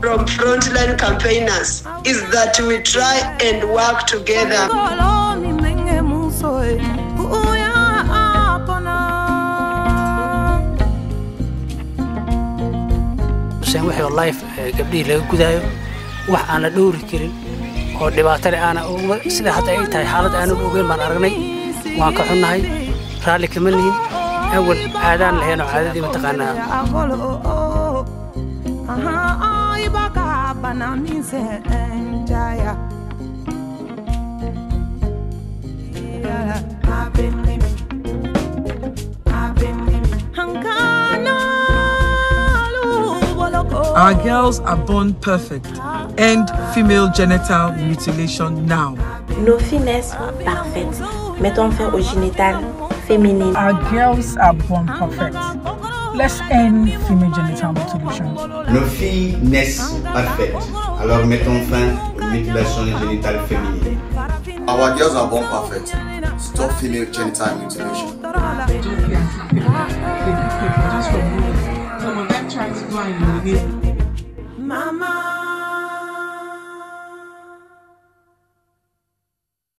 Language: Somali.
frontline campaigners is that we try and work together. wixii life gabdhihii laga gudaayo wax aan la dhowri karin oo dhibaatale aana sida hadda ay tahay xaalad aanan ogeyn baan aragnay waan ka xunnahay raalli kama nihin awal caadaan lahayn oo caadadii mataqaanaa Our girls are born perfect. End female genital mutilation now. Nos filles naissent parfaites. Mettons fin au génital féminin. Our girls are born perfect. Let's end female genital mutilation. Nos filles naissent parfaites. Alors mettons fin aux mutilations génitales féminines. Our girls are born perfect. Stop female genital mutilation. Just